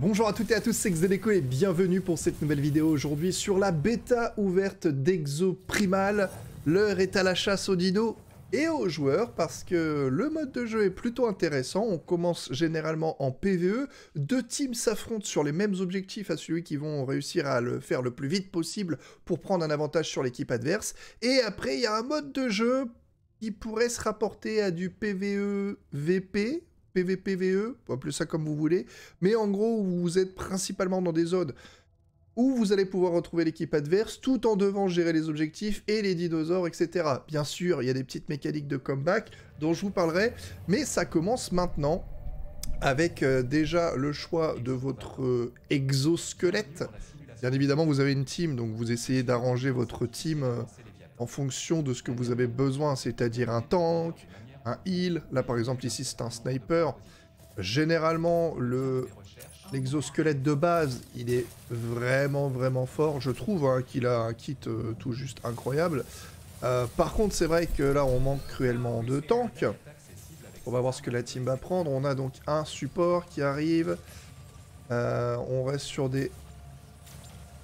Bonjour à toutes et à tous, c'est Xedeco et bienvenue pour cette nouvelle vidéo aujourd'hui sur la bêta ouverte d'Exo Primal. L'heure est à la chasse aux dinos et aux joueurs parce que le mode de jeu est plutôt intéressant. On commence généralement en PvE. Deux teams s'affrontent sur les mêmes objectifs à celui qui vont réussir à le faire le plus vite possible pour prendre un avantage sur l'équipe adverse. Et après, il y a un mode de jeu qui pourrait se rapporter à du PvE VP, PVPVE, appelez ça comme vous voulez, mais en gros, vous êtes principalement dans des zones où vous allez pouvoir retrouver l'équipe adverse tout en devant gérer les objectifs et les dinosaures, etc. Bien sûr, il y a des petites mécaniques de comeback dont je vous parlerai, mais ça commence maintenant avec euh, déjà le choix de votre euh, exosquelette. Bien évidemment, vous avez une team, donc vous essayez d'arranger votre team euh, en fonction de ce que vous avez besoin, c'est-à-dire un tank, un heal. Là, par exemple, ici, c'est un sniper. Généralement, le l'exosquelette de base, il est vraiment, vraiment fort. Je trouve hein, qu'il a un kit euh, tout juste incroyable. Euh, par contre, c'est vrai que là, on manque cruellement de tanks. On va voir ce que la team va prendre. On a donc un support qui arrive. Euh, on reste sur des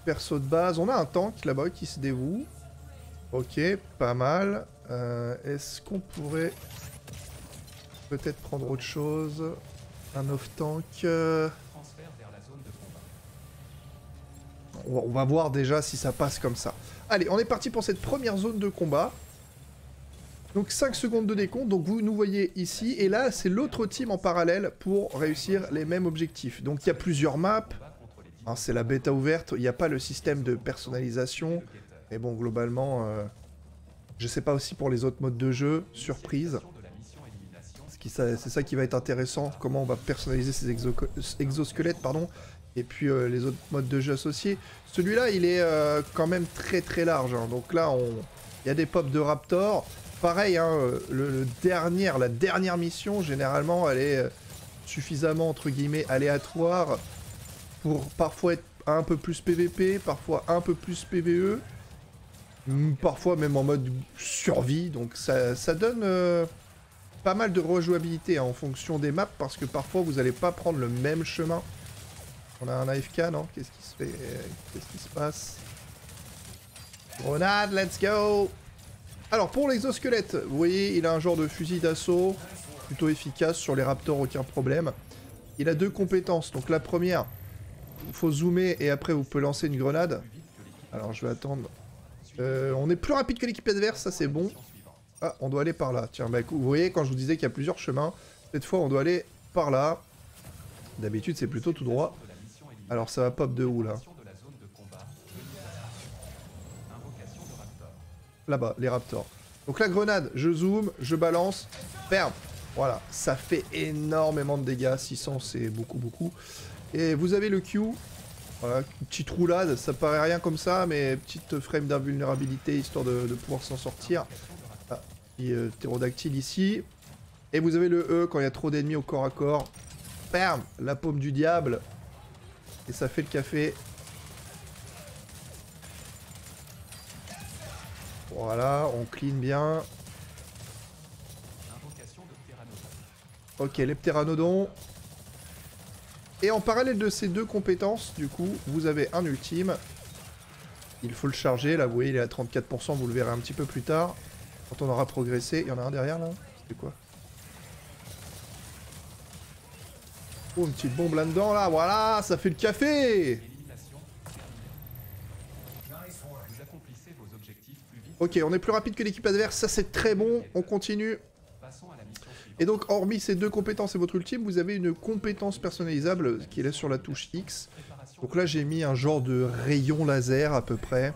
persos de base. On a un tank là-bas qui se dévoue. Ok, pas mal. Est-ce qu'on pourrait peut-être prendre autre chose. Un off-tank. Euh. On va voir déjà si ça passe comme ça. Allez, on est parti pour cette première zone de combat. Donc 5 secondes de décompte, donc vous nous voyez ici, et là c'est l'autre team en parallèle pour réussir les mêmes objectifs. Donc il y a plusieurs maps, hein, c'est la bêta ouverte, il n'y a pas le système de personnalisation, mais bon globalement, euh, je sais pas aussi pour les autres modes de jeu, surprise c'est ça qui va être intéressant, comment on va personnaliser ces exosquelettes, pardon, et puis euh, les autres modes de jeu associés. Celui-là, il est euh, quand même très très large, hein. donc là, il y a des pops de Raptor. Pareil, hein, euh, la dernière mission, généralement, elle est suffisamment, entre guillemets, aléatoire pour parfois être un peu plus PVP, parfois un peu plus PVE, parfois même en mode survie, donc ça donne pas mal de rejouabilité hein, en fonction des maps parce que parfois vous n'allez pas prendre le même chemin. On a un AFK, non? Qu'est-ce qui se passe? Grenade, let's go Alors pour l'exosquelette, vous voyez, il a un genre de fusil d'assaut plutôt efficace sur les raptors, aucun problème. Il a deux compétences. Donc la première, il faut zoomer et après vous pouvez lancer une grenade. Alors je vais attendre. Euh, on est plus rapide que l'équipe adverse, ça c'est bon. Ah, on doit aller par là. Tiens, bah, vous voyez, quand je vous disais qu'il y a plusieurs chemins, cette fois, on doit aller par là. D'habitude, c'est plutôt tout droit. Alors, ça va pop de où, là Là-bas, les raptors. Donc la grenade, je zoome, je balance, ferme. Voilà, ça fait énormément de dégâts. 600, c'est beaucoup, beaucoup. Et vous avez le Q. Voilà, petite roulade, ça paraît rien comme ça, mais petite frame d'invulnérabilité histoire de pouvoir s'en sortir. Euh, ptérodactyle ici. Et vous avez le E quand il y a trop d'ennemis au corps à corps. Bam La paume du diable. Et ça fait le café. Voilà, on clean bien. Ok, les pteranodons. Et en parallèle de ces deux compétences, du coup, vous avez un ultime. Il faut le charger, là vous voyez il est à 34%, vous le verrez un petit peu plus tard. On aura progressé, il y en a un derrière là C'était quoi Oh, une petite bombe là-dedans là, voilà, ça fait le café Ok, on est plus rapide que l'équipe adverse, ça c'est très bon, on continue. Et donc, hormis ces deux compétences et votre ultime, vous avez une compétence personnalisable qui est là sur la touche X. Donc là, j'ai mis un genre de rayon laser à peu près.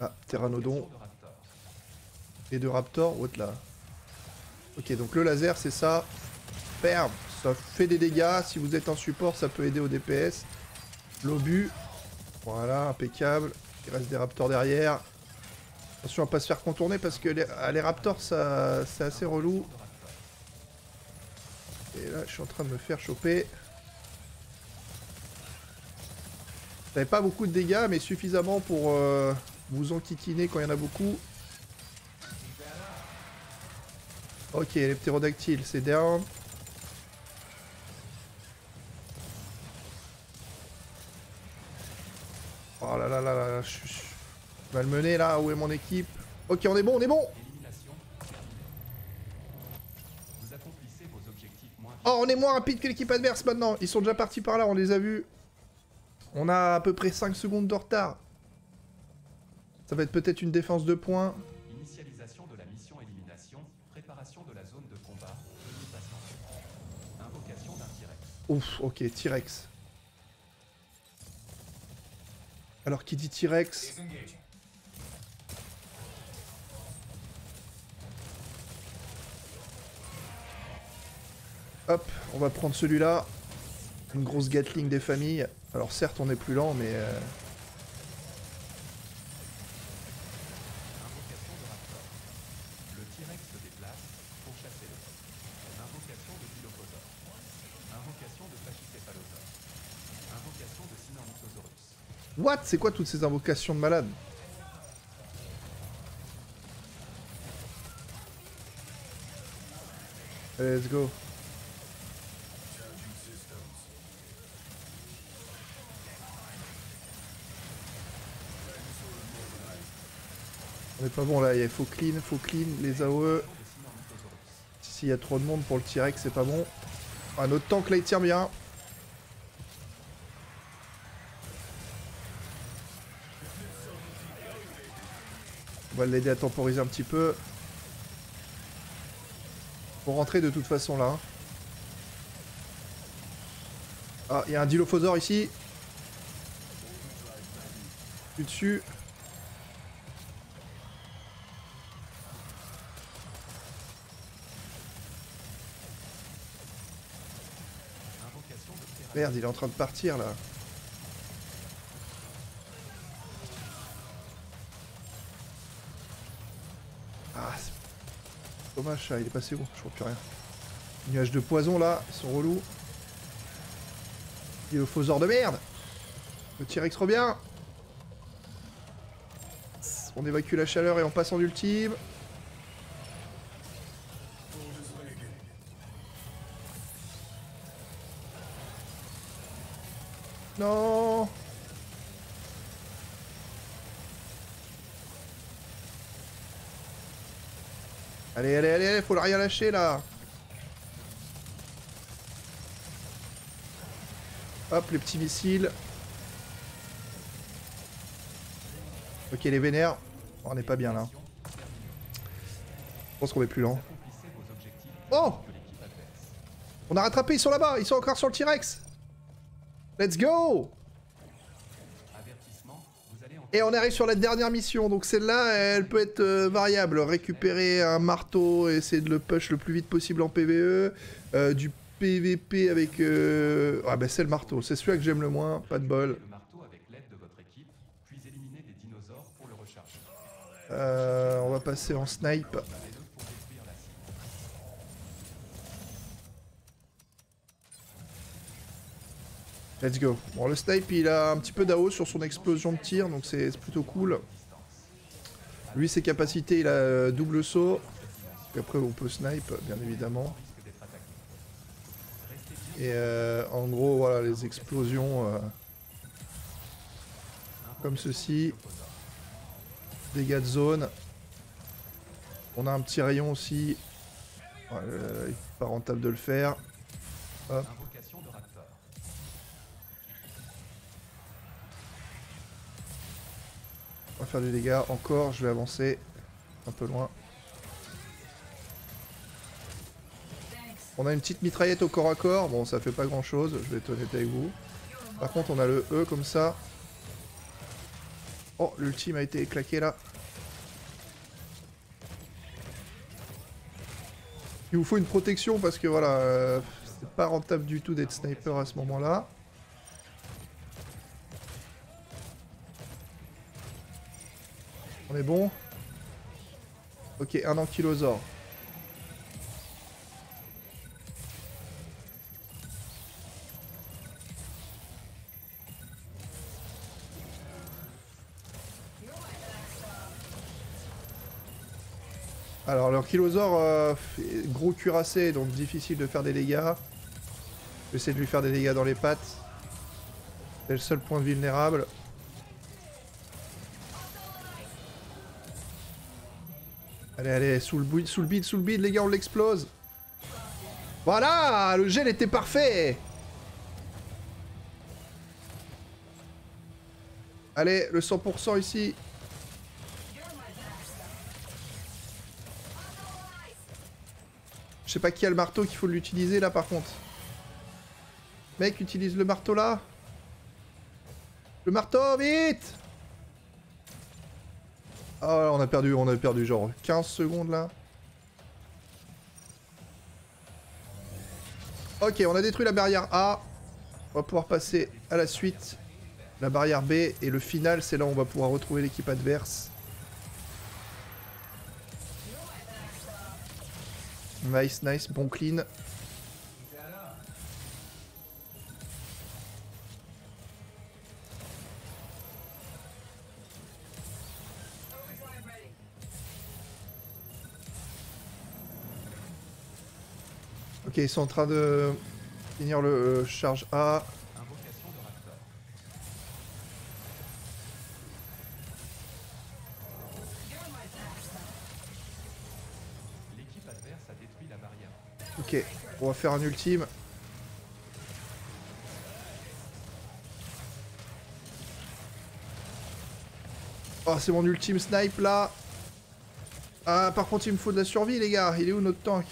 Ah, Pteranodon. Et de Raptor, autre là. Ok, donc le laser, c'est ça. Ferme, ça fait des dégâts. Si vous êtes en support, ça peut aider au DPS. L'obus. Voilà, impeccable. Il reste des raptors derrière. Attention à pas se faire contourner parce que les, ah, les raptors, ça, c'est assez relou. Et là, je suis en train de me faire choper. Ça pas beaucoup de dégâts, mais suffisamment pour euh, vous enquiquiner quand il y en a beaucoup. Ok, les ptérodactyles, c'est down. Oh là là là là, là je suis malmené là, où est mon équipe? Ok, on est bon, on est bon Oh, on est moins rapide que l'équipe adverse maintenant Ils sont déjà partis par là, on les a vus. On a à peu près 5 secondes de retard. Ça va être peut-être une défense de points. Ouf, ok, T-Rex. Alors qui dit T-Rex? Hop, on va prendre celui-là. Une grosse Gatling des familles. Alors certes, on est plus lent, mais... Euh... Le T-Rex se déplace pour chasser le Invocation de Dilophosaure. Invocation de Pachycephalosaure. Invocation de Sinornithosaurus. C'est quoi toutes ces invocations de malades Let's go. On est pas bon là, il faut clean, faut clean, les AOE. S'il y a trop de monde pour le T-Rex, c'est pas bon. Ah, notre tank là il tire bien. Va l'aider à temporiser un petit peu. Pour rentrer de toute façon là. Ah, il y a un Dilophosaure ici. dessus. Merde, il est en train de partir là. Dommage ça, il est passé où Je vois plus rien. Nuage de poison là, ils sont relous. Est au fauseur de merde Le T-Rex revient On évacue la chaleur et on passe en ultime. Non Allez, allez, allez, faut le rien lâcher là Hop, les petits missiles. Ok, les vénères. On n'est pas bien là. Je pense qu'on est plus lent. Oh On a rattrapé, ils sont là-bas, ils sont encore sur le T-Rex Let's go et on arrive sur la dernière mission, donc celle-là, elle peut être euh, variable. Récupérer un marteau, essayer de le push le plus vite possible en PvE. Euh, du PvP avec... Euh... Ah bah c'est le marteau, c'est celui-là que j'aime le moins, pas de bol. Euh, on va passer en snipe. Let's go. Bon, le snipe, il a un petit peu d'AO sur son explosion de tir, donc c'est plutôt cool. Lui, ses capacités, il a euh, double saut. après, on peut snipe, bien évidemment. Et euh, en gros, voilà, les explosions euh, comme ceci. Dégâts de zone. On a un petit rayon aussi. Il n'est pas rentable de le faire. Hop. Faire des dégâts encore, je vais avancer un peu loin. On a une petite mitraillette au corps à corps, bon ça fait pas grand chose, je vais être honnête avec vous. Par contre on a le E comme ça. Oh, l'ultime a été claqué là. Il vous faut une protection parce que voilà, euh, c'est pas rentable du tout d'être sniper à ce moment-là. On est bon Ok, un ankylosore. Alors l'ankylosore, euh, gros cuirassé, donc difficile de faire des dégâts. J'essaie de lui faire des dégâts dans les pattes. C'est le seul point vulnérable. Allez, allez, sous le, bid, sous le bid, sous le les gars, on l'explose. Voilà Le gel était parfait Allez, le 100% ici. Je sais pas qui a le marteau qu'il faut l'utiliser là par contre. Mec, utilise le marteau là. Le marteau, vite Ah, on a perdu, on a perdu genre 15 secondes là. Ok, on a détruit la barrière A. On va pouvoir passer à la suite. La barrière B et le final, c'est là où on va pouvoir retrouver l'équipe adverse. Nice, nice, bon clean. Ils sont en train de finir le euh, charge A. Ok, on va faire un ultime. Oh, c'est mon ultime snipe là. Ah, par contre, il me faut de la survie, les gars. Il est où notre tank?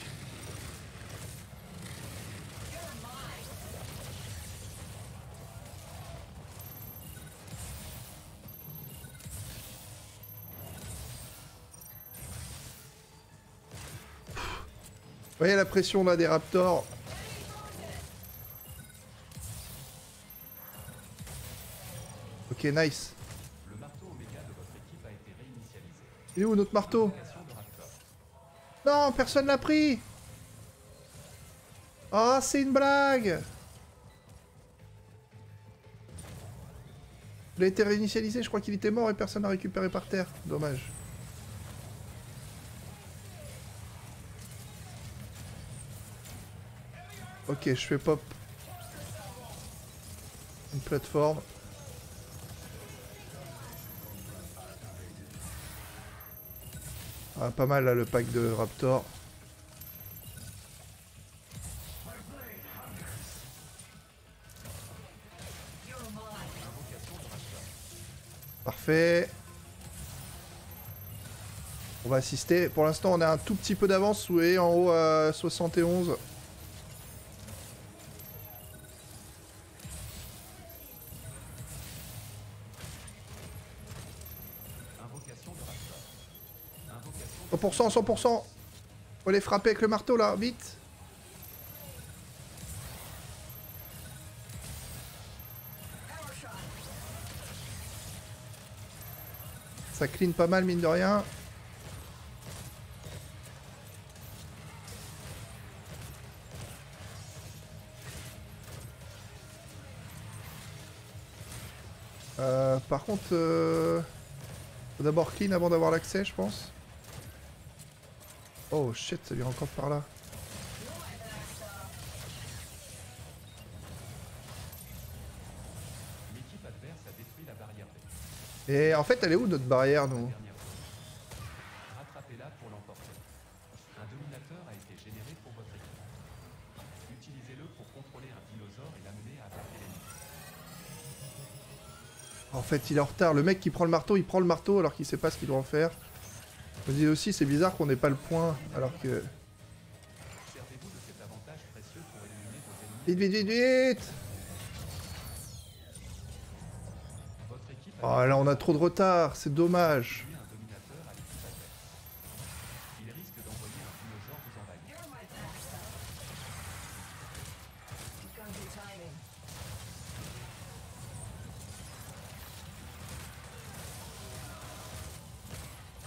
La pression là des raptors Ok, nice. Il est où notre marteau Non, personne l'a pris Oh, c'est une blague Il a été réinitialisé, je crois qu'il était mort et personne n'a récupéré par terre. Dommage. Ok, je fais pop. Une plateforme. Ah, pas mal là le pack de Raptor. Parfait. On va assister. Pour l'instant, on a un tout petit peu d'avance. Vous voyez, en haut à 71. 100%, 100%. Faut les frapper avec le marteau là, vite. Ça clean pas mal mine de rien. Euh, par contre, euh, faut d'abord clean avant d'avoir l'accès, je pense. Oh shit, ça vient encore par là. Et en fait, elle est où notre barrière, nous? Rattrapez-la pour l'emporter. Un dominateur a été généré pour votre équipe. Utilisez-le pour contrôler un dinosaure et l'amener à attaquer l'ennemi. En fait, il est en retard. Le mec qui prend le marteau, il prend le marteau alors qu'il sait pas ce qu'il doit en faire. Me dis aussi, c'est bizarre qu'on n'ait pas le point alors que... Vite, vite, vite, vite Oh là, on a trop de retard, c'est dommage.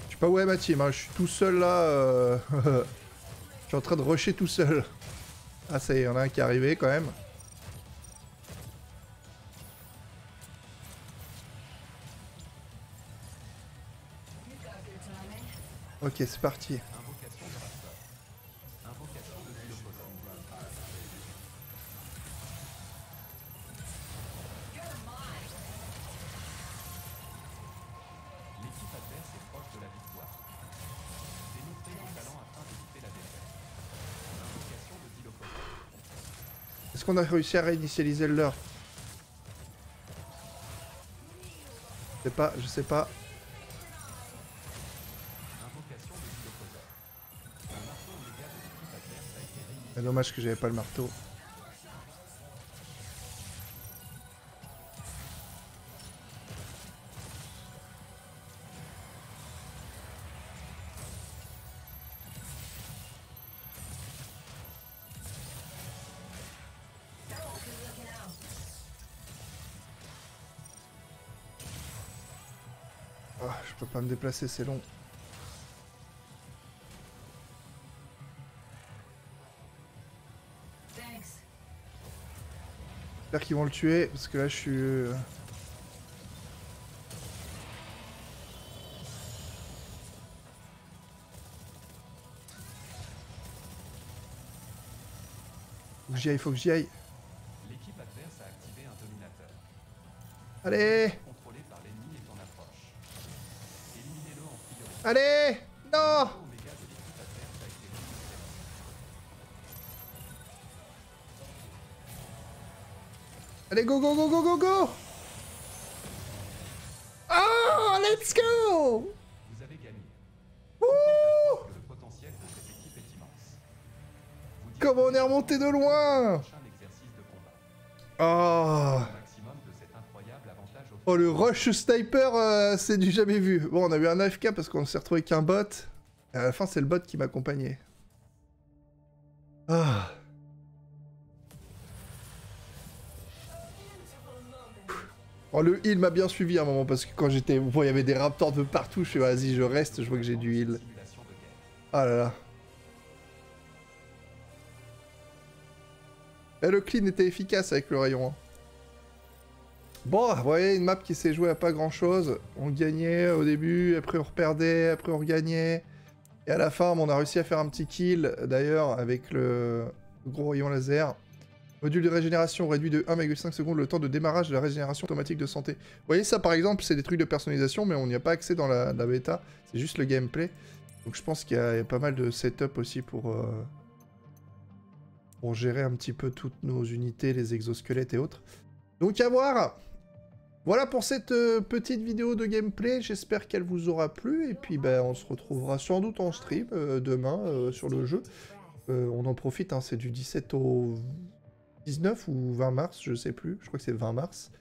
Je suis pas où est ma team, je suis tout seul là. Euh, je suis en train de rusher tout seul. Ah ça y est, il y en a un qui est arrivé quand même. Ok, c'est parti. Qu'on a réussi à réinitialiser le leur Je sais pas, je sais pas. Dommage que j'avais pas le marteau. Pas me déplacer, c'est long. J'espère qu'ils vont le tuer, parce que là je suis... Euh, faut que j'y aille, faut que j'y aille. L'équipe adverse a activé un dominateur. Allez Allez Allez, go, go, go, go, go, go Oh, let's go Vous avez gagné. Le potentiel de cette équipe est immense. Comment on est remonté de loin Oh Oh, le rush sniper, euh, c'est du jamais vu. Bon, on a eu un AFK parce qu'on s'est retrouvé qu'un bot. Et à la fin, c'est le bot qui m'accompagnait. Ah. Oh, le heal m'a bien suivi à un moment parce que quand j'étais... Bon, il y avait des raptors de partout. Je suis vas-y, je reste. Je vois que j'ai du heal. Ah là là. Et le clean était efficace avec le rayon. Hein. Bon, vous voyez, une map qui s'est jouée à pas grand chose. On gagnait au début, après on reperdait, après on regagnait. Et à la fin, on a réussi à faire un petit kill, d'ailleurs, avec le... gros rayon laser. Module de régénération réduit de 1,5 secondes le temps de démarrage de la régénération automatique de santé. Vous voyez, ça par exemple, c'est des trucs de personnalisation, mais on n'y a pas accès dans la, bêta. C'est juste le gameplay. Donc je pense qu'il y, a pas mal de setup aussi pour... Euh, pour gérer un petit peu toutes nos unités, les exosquelettes et autres. Donc à voir voilà pour cette euh, petite vidéo de gameplay, j'espère qu'elle vous aura plu, et puis ben, on se retrouvera sans doute en stream euh, demain sur le jeu. on en profite, hein, c'est du 17 au 19 ou 20 mars, je sais plus, je crois que c'est 20 mars.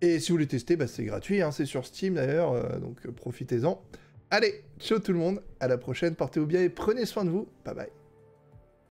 Et si vous voulez tester, ben, c'est gratuit, hein, c'est sur Steam d'ailleurs, donc profitez-en. Allez, ciao tout le monde, à la prochaine, portez-vous bien et prenez soin de vous, bye bye.